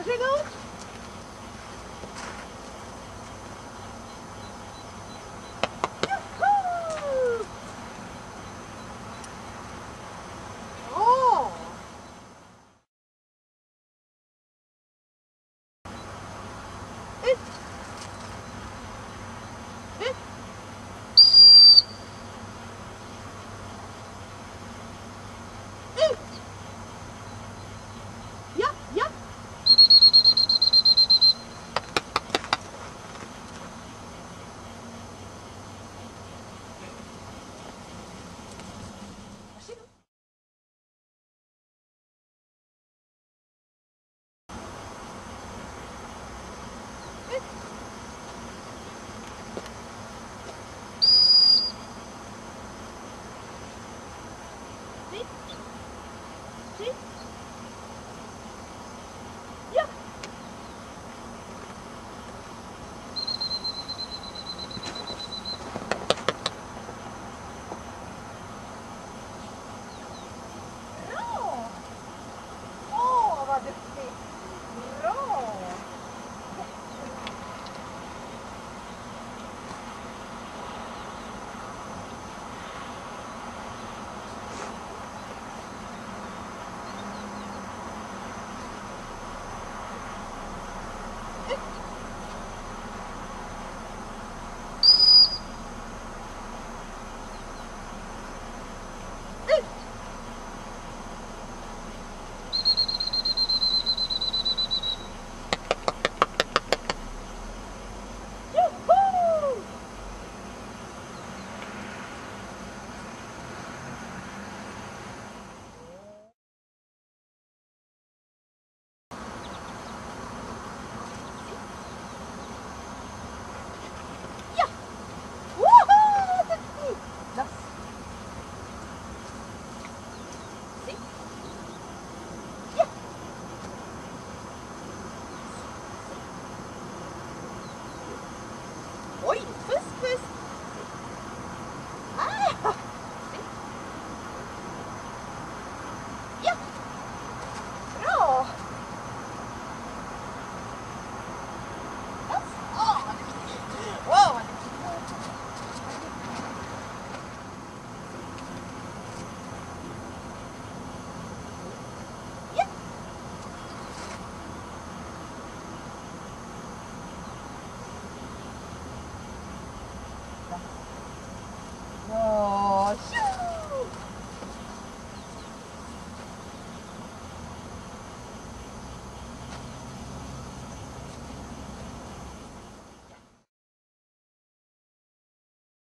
Tá Mas não 있습니다.